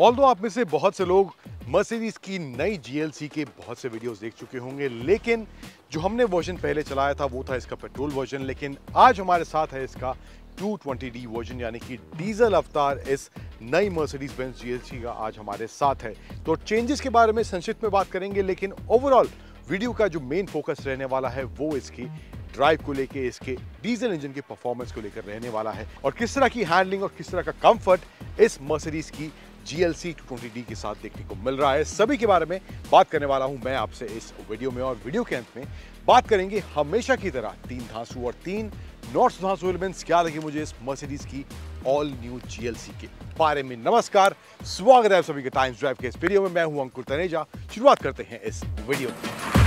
All आप में से बहुत से लोग मर्सिडीज की नई जीएलसी के बहुत से वीडियोस देख चुके होंगे, लेकिन जो हमने वर्जन पहले चलाया था, वो था इसका पेट्रोल वर्जन लेकिन आज हमारे साथ है इसका 220D वर्जन यानी कि डीजल अवतार इस नई मर्सिडीज बेंज जीएलसी का आज हमारे साथ है। तो चेंजेस के बारे में संक्षिप्त में बात करेंगे, लेकिन ओवरऑल वीडियो का जो मेन फोकस रहने वाला है, वो इसकी ड्राइव को लेके, इसके डीजल इंजन के परफॉर्मेंस को लेकर रहने वाला है। और किस तरह की हैंडलिंग और किस तरह का कंफर्ट इस मर्सिडीज की GLC 220D के साथ देखने को मिल रहा है। सभी के बारे में बात करने वाला हूँ मैं आपसे इस वीडियो में और वीडियो के अंत में। बात करेंगे हमेशा की तरह तीन धांसू और तीन नॉर्थ धांसू एलिमेंट्स। क्या लगे मुझे इस मर्सिडीज की ऑल न्यू GLC के बारे में। नमस्कार, स्वागत है आप सभी के टाइम्स ड्राइव के इस वीडियो में। मैं हूँ अंकुर तनेजा। शुरुआत करते हैं इस वीडियो में।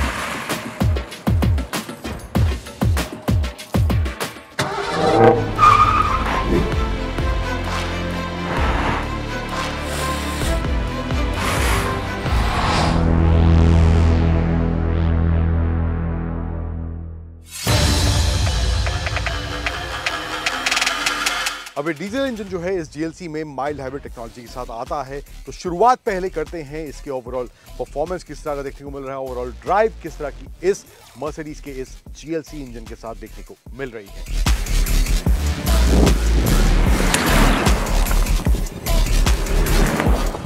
अब डीजल इंजन जो है इस जीएलसी में माइल्ड हाइब्रिड टेक्नोलॉजी के साथ आता है। तो शुरुआत पहले करते हैं इसके ओवरऑल परफॉर्मेंस किस तरह का देखने को मिल रहा है ओवरऑल ड्राइव किस तरह की इस मर्सिडीज के इस जीएलसी इंजन के साथ देखने को मिल रही है।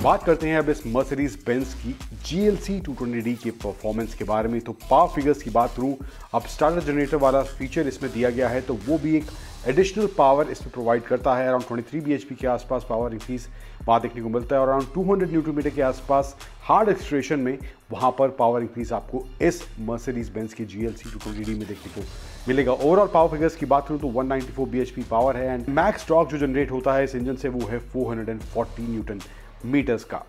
बात करते हैं अब इस मर्सिडीज बेंस की GLC 220D के परफॉर्मेंस के बारे में। तो पावर फिगर्स की बात करूँ, अब स्टार्टर जनरेटर वाला फीचर इसमें दिया गया है तो वो भी एक एडिशनल पावर इसमें प्रोवाइड करता है। अराउंड 23 bhp के आसपास पावर इंक्रीज वहाँ देखने को मिलता है। और अराउंड 200 न्यूटन मीटर के आसपास हार्ड एक्सट्रेशन में वहाँ पर पावर इंक्रीज आपको इस मर्सिडीज बेंस की जी एल सी में देखने को मिलेगा। ओवरऑल पावर फिगर्स की बात करूँ तो 194 bhp पावर है एंड मैक्स टॉक जो जनरेट होता है इस इंजन से वो है 440 न्यूटन मीटर्स का।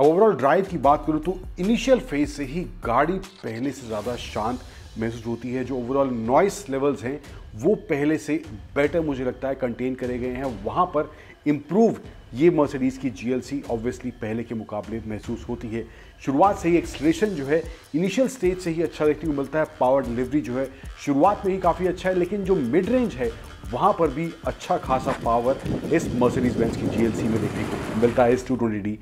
ओवरऑल ड्राइव की बात करूँ तो इनिशियल फ़ेज़ से ही गाड़ी पहले से ज़्यादा शांत महसूस होती है, जो ओवरऑल नॉइस लेवल्स हैं, वो पहले से बेटर मुझे लगता है कंटेन करे गए हैं। वहाँ पर इम्प्रूव ये मर्सिडीज़ की जी एल सी ऑब्वियसली पहले के मुकाबले महसूस होती है। शुरुआत से ही एक्सलेशन जो है इनिशियल स्टेज से ही अच्छा देखने को मिलता है। पावर डिलीवरी जो है, शुरुआत में ही काफ़ी अच्छा है, लेकिन जो मिड रेंज है वहाँ पर भी अच्छा खासा पावर इस मर्सिडीज बेंच की जीएलसी में देखने को मिलता है, इस टू डी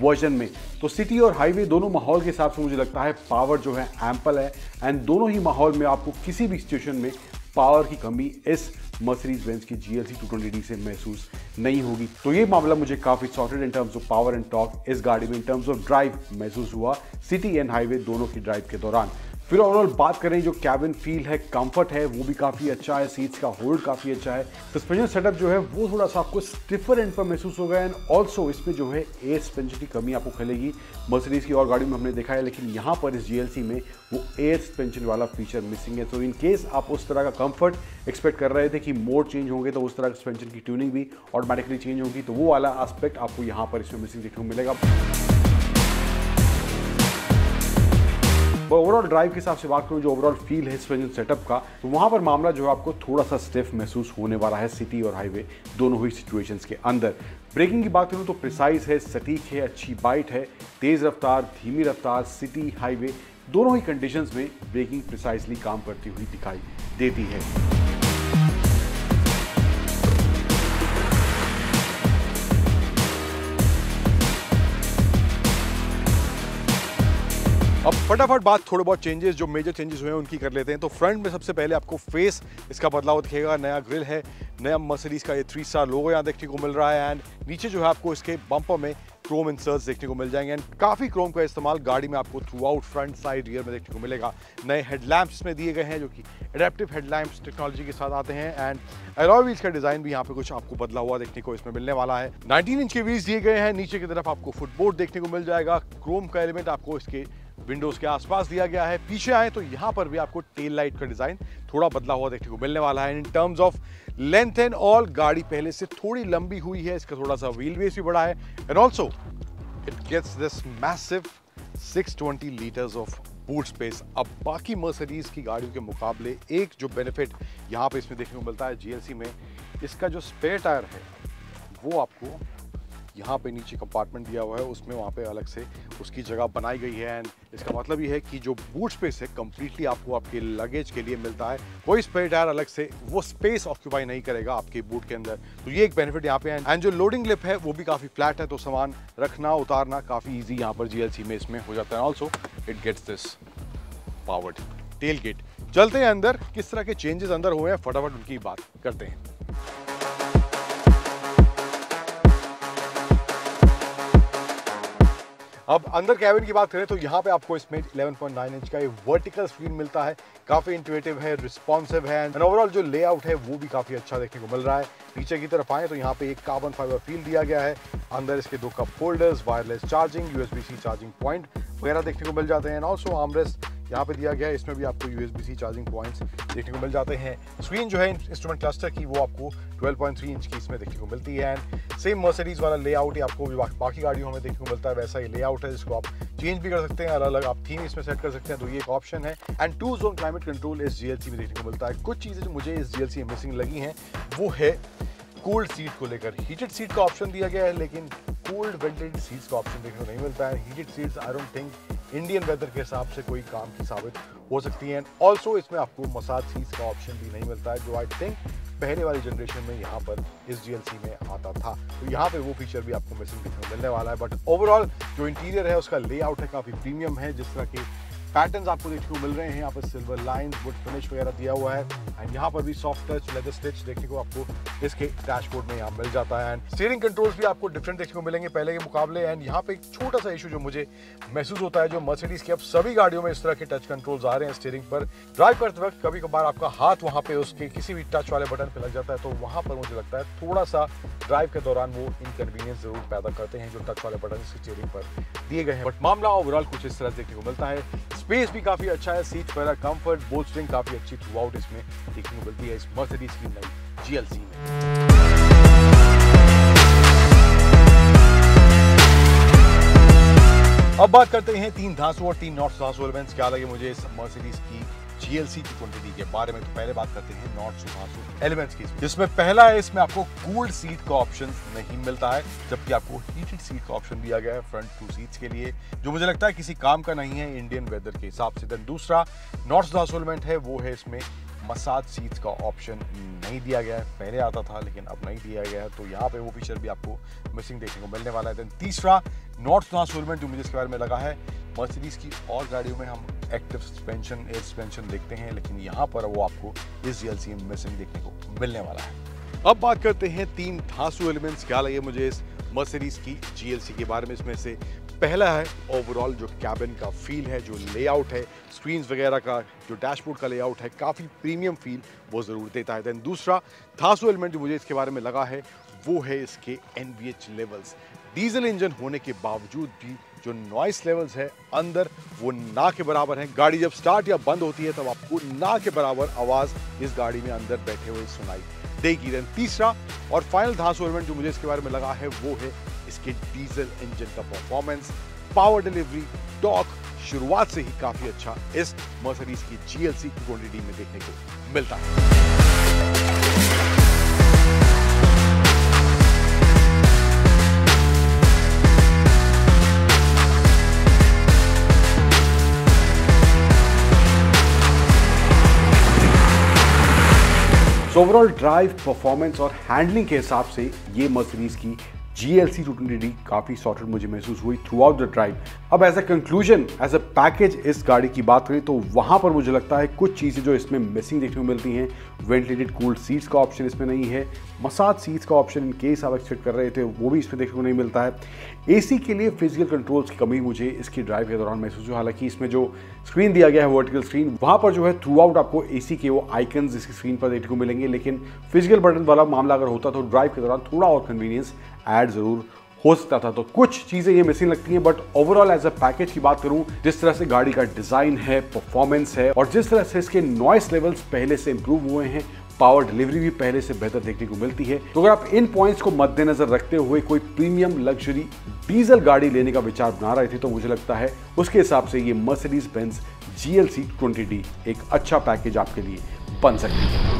वर्जन में। तो सिटी और हाईवे दोनों माहौल के हिसाब से मुझे लगता है पावर जो है एम्पल है एंड दोनों ही माहौल में आपको किसी भी सिचुएशन में पावर की कमी इस मर्सिडीज बेंच की जीएलसी 220D से महसूस नहीं होगी। तो ये मामला मुझे काफ़ी sorted in terms of power and torque इस गाड़ी में इन टर्म्स ऑफ़ ड्राइव महसूस हुआ सिटी एंड हाईवे दोनों की ड्राइव के दौरान। फिर ओवरऑल बात करें, जो कैबिन फील है कंफर्ट है, वो भी काफ़ी अच्छा है सीट्स का होल्ड काफ़ी अच्छा है। सस्पेंशन सेटअप जो है, वो थोड़ा सा आपको स्टिफर एंड पर महसूस होगा एंड ऑल्सो इसमें जो है एयर सस्पेंशन की कमी आपको खेलेगी। मर्सिडीज की और गाड़ी में हमने देखा है, लेकिन यहाँ पर इस जीएलसी में वो एयर सस्पेंशन वाला फीचर मिसिंग है। तो इन केस आप उस तरह का कंफर्ट एक्सपेक्ट कर रहे थे कि मोड चेंज होंगे तो उस तरह का सस्पेंशन की ट्यूनिंग भी ऑटोमेटिकली चेंज होगी तो वो वाला एस्पेक्ट आपको यहाँ पर इसमें मिसिंग देखने को मिलेगा। ओवरऑल ड्राइव के हिसाब से बात करूँ, जो ओवरऑल फील है सस्पेंशन सेटअप का तो वहाँ पर मामला जो है आपको थोड़ा सा स्टिफ महसूस होने वाला है सिटी और हाईवे दोनों ही सिचुएशन के अंदर। ब्रेकिंग की बात करूँ तो प्रिसाइज है, सटीक है, अच्छी बाइट है, तेज़ रफ्तार, धीमी रफ्तार सिटी हाईवे दोनों ही कंडीशंस में ब्रेकिंग प्रिसाइजली काम करती हुई दिखाई देती है। फटाफट बात, थोड़े बहुत चेंजेस जो मेजर चेंजेस हुए हैं, उनकी कर लेते हैं। तो फ्रंट में सबसे पहले आपको फेस इसका बदलाव दिखेगा, नया ग्रिल है, नया मर्सिडीज का ये थ्री स्टार लोगो यहाँ देखने को मिल रहा है एंड नीचे जो है आपको इसके बम्पर में क्रोम इंसर्ट्स देखने को मिल जाएँगे एंड काफ़ी क्रोम का इस्तेमाल गाड़ी में आपको throughout front side rear में देखने को मिलेगा। नए हेडलैम्प्स में दिए गए हैं, जो कि एडेप्टिव हेडलैम्प्स टेक्नोलॉजी के साथ आते हैं एंड एलॉय व्हील्स का डिज़ाइन भी यहाँ पे कुछ आपको बदला हुआ देखने को इसमें मिलने वाला है। 19 इंच के व्हील्स दिए गए हैं, नीचे की तरफ़ आपको फुटबोर्ड देखने को मिल जाएगा। क्रोम का एलिमेंट आपको इसके विंडोज़ के आसपास दिया गया है। पीछे आए तो यहाँ पर भी आपको टेल लाइट का डिज़ाइन थोड़ा बदला हुआ देखने को मिलने वाला है। In terms of length and all गाड़ी पहले से थोड़ी लंबी हुई है, इसका थोड़ा सा व्हील बेस भी बड़ा है। And also it gets this massive 620 litres of boot space अब बाकी मर्सिडीज की गाड़ियों के मुकाबले एक जो बेनिफिट यहाँ पे इसमें देखने को मिलता है जीएलसी में, इसका जो स्पेयर टायर है, वो आपको यहाँ पे नीचे कंपार्टमेंट दिया हुआ है, उसमें वहाँ पे अलग से उसकी जगह बनाई गई है एंड इसका मतलब ये है कि जो बूट स्पेस है कम्प्लीटली आपको आपके लगेज के लिए मिलता है कोई स्पेयर टायर अलग से, वो स्पेस ऑक्यूपाई नहीं करेगा आपके बूट के अंदर। तो ये एक बेनिफिट यहाँ पे है एंड जो लोडिंग लिप है, वो भी काफ़ी फ्लैट है तो सामान रखना, उतारना काफ़ी ईजी यहाँ पर जीएलसी में इसमें हो जाता है। Also it gets this powered tailgate चलते हैं अंदर, किस तरह के चेंजेस अंदर हुए हैं, फटाफट उनकी बात करते हैं। अब अंदर कैबिन की बात करें तो यहाँ पे आपको इसमें 11.9 इंच का ये वर्टिकल स्क्रीन मिलता है। काफ़ी इंटुएटिव है रिस्पॉन्सिव है एंड ओवरऑल जो लेआउट है वो भी काफ़ी अच्छा देखने को मिल रहा है। पीछे की तरफ़ आए तो यहाँ पे एक कार्बन फाइबर फील दिया गया है। अंदर इसके दो cup holders wireless charging USB C charging point वगैरह देखने को मिल जाते हैं। एंड ऑल्सो आमरेस्ट यहाँ पे दिया गया है, इसमें भी आपको यूएसबी सी चार्जिंग पॉइंट्स देखने को मिल जाते हैं। स्क्रीन जो है इंस्ट्रूमेंट क्लस्टर की, वो आपको 12.3 इंच की इसमें देखने को मिलती है। एंड सेम मर्सिडीज वाला लेआउट ही आपको भी बाकी गाड़ियों में देखने को मिलता है, वैसा ही लेआउट है, जिसको आप चेंज भी कर सकते हैं अलग अलग आप थीम इसमें सेट कर सकते हैं तो ये एक ऑप्शन है। And two zone climate control इस जीएलसी में देखने को मिलता है। कुछ चीज़ें जो मुझे इस जीएलसी में मिसिंग लगी हैं, वो है कोल्ड सीट को लेकर। हीटेड सीट का ऑप्शन दिया गया है, लेकिन कोल्ड वेंटेड सीट्स का ऑप्शन देखने को नहीं मिलता है। Heated seats I don't think Indian weather के हिसाब से कोई काम की साबित हो सकती है। एंड ऑल्सो इसमें आपको मसाज सीज का ऑप्शन भी नहीं मिलता है, जो आई थिंक पहले वाली जनरेशन में यहाँ पर इस जी में आता था। तो यहाँ पे वो फीचर भी आपको मिसिंग देखने मिलने वाला है। बट ओवरऑल जो इंटीरियर है, उसका लेआउट है, काफ़ी प्रीमियम है, जिस तरह की पैटर्न्स आपको देखने को मिल रहे हैं। यहाँ पर सिल्वर लाइन वुड फिनिश वगैरह दिया हुआ है। एंड यहाँ पर भी सॉफ्ट टच लेदर स्टिच देखने को आपको इसके डैशबोर्ड में यहाँ मिल जाता है। एंड स्टीयरिंग कंट्रोल्स भी आपको डिफरेंट देखने को मिलेंगे पहले के मुकाबले। एंड यहाँ पे एक छोटा सा इशू जो मुझे महसूस होता है, जो मर्सिडीज की अब सभी गाड़ियों में इस तरह के टच कंट्रोल्स आ रहे हैं स्टीयरिंग पर। ड्राइव करते वक्त कभी कभार आपका हाथ वहाँ पे उसके किसी भी टच वाले बटन पर लग जाता है। तो वहाँ पर मुझे लगता है थोड़ा सा ड्राइव के दौरान वो इनकन्वीनियंस ज़रूर पैदा करते हैं, जो टच वाले बटन स्टीयरिंग पर दिए गए हैं। बट मामला ओवरऑल कुछ इस तरह देखने को मिलता है। स्पेस भी काफ़ी अच्छा है सीट पर कंफर्ट बोल्स्टरिंग काफ़ी अच्छी थ्रू आउट इसमें देखने को मिलती है इस मर्सिडीज की नई जीएलसी में। अब बात करते हैं तीन धांसू और तीन नॉर्थ धांसू एलिमेंट्स क्या लगे मुझे इस मर्सिडीज की जीएलसी की क्वांटिटी के बारे में तो पहले बात करते हैं नॉट सुधांशु एलिमेंट्स की। जिसमें पहला है, इसमें आपको कूल्ड सीट का ऑप्शन नहीं मिलता है, जबकि आपको हीटेड सीट का ऑप्शन दिया गया है फ्रंट टू सीट्स के लिए, जो मुझे लगता है किसी काम का नहीं है इंडियन वेदर के हिसाब से। देन दूसरा नॉट सुधांशु एलिमेंट है, वो है इसमें मसाज सीट्स का ऑप्शन नहीं दिया गया है। पहले आता था, लेकिन अब नहीं दिया गया है तो यहाँ पे वो फीचर भी आपको मिसिंग देखने को मिलने वाला है। देन तीसरा, नॉर्थ नॉट ट्रांसफॉर्मेंट जो मुझे इसके बारे में लगा है मर्सिडीज की और गाड़ियों में हम एक्टिव सस्पेंशन एयर सस्पेंशन देखते हैं, लेकिन यहाँ पर वो आपको इस जी में मिसिंग देखने को मिलने वाला है। अब बात करते हैं तीन धांसू एलिमेंट्स क्या लगे मुझे इस मर्सिडीज की जीएलसी के बारे में? इसमें से पहला है ओवरऑल जो कैबिन का फील है, जो लेआउट है स्क्रीन वगैरह का, जो डैशबोर्ड का लेआउट है, काफ़ी प्रीमियम फील वो ज़रूर देता है। देन दूसरा थासो एलिमेंट जो मुझे इसके बारे में लगा है, वो है इसके एन लेवल्स डीजल इंजन होने के बावजूद भी जो नॉइस लेवल्स है अंदर, वो ना के बराबर है। गाड़ी जब स्टार्ट या बंद होती है, तब आपको ना के बराबर आवाज़ इस गाड़ी में अंदर बैठे हुए सुनाई देगी। देन तीसरा और फाइनल धांसो एलिमेंट जो मुझे इसके बारे में लगा है, वो है इसके डीजल इंजन का परफॉर्मेंस पावर डिलीवरी टॉक शुरुआत से ही काफ़ी अच्छा इस मर्सडीज की जीएलसी क्वांटिटी में देखने को मिलता है। ओवरऑल ड्राइव परफॉर्मेंस और हैंडलिंग के हिसाब से ये मर्सिडीज की G L C two twenty D काफ़ी सॉर्टेड मुझे महसूस हुई थ्रू आउट द ड्राइव अब as a conclusion as a package इस गाड़ी की बात करें तो वहाँ पर मुझे लगता है कुछ चीज़ें जो इसमें मिसिंग देखने को मिलती हैं. वेंटिलेटेड कूल्ड सीट्स का ऑप्शन इसमें नहीं है. मसाज सीट्स का ऑप्शन इन केस आप एक्सपेक्ट कर रहे थे, वो भी इसमें देखने को नहीं मिलता है. एसी के लिए फ़िज़िकल कंट्रोल्स की कमी मुझे इसकी ड्राइव के दौरान महसूस हुई. हालाँकि इसमें जो स्क्रीन दिया गया है वर्टिकल स्क्रीन वहाँ पर जो है थ्रू आउट आपको एसी के वो आइकन इसकी स्क्रीन पर देखने को मिलेंगे. लेकिन फ़िज़िकल बटन वाला मामला अगर होता तो ड्राइव के दौरान थोड़ा और कन्वीनियंस ऐड ज़रूर हो सकता था। तो कुछ चीज़ें ये मिसिंग लगती हैं but overall as a package की बात करूँ, जिस तरह से गाड़ी का डिज़ाइन है परफॉर्मेंस है, और जिस तरह से इसके नॉइस लेवल्स पहले से इंप्रूव हुए हैं पावर डिलीवरी भी पहले से बेहतर देखने को मिलती है। तो अगर आप इन पॉइंट्स को मद्देनजर रखते हुए कोई प्रीमियम लग्जरी डीजल गाड़ी लेने का विचार बना रहे थे तो मुझे लगता है उसके हिसाब से ये मर्सिडीज बेंज जीएलसी 20D एक अच्छा पैकेज आपके लिए बन सकती है।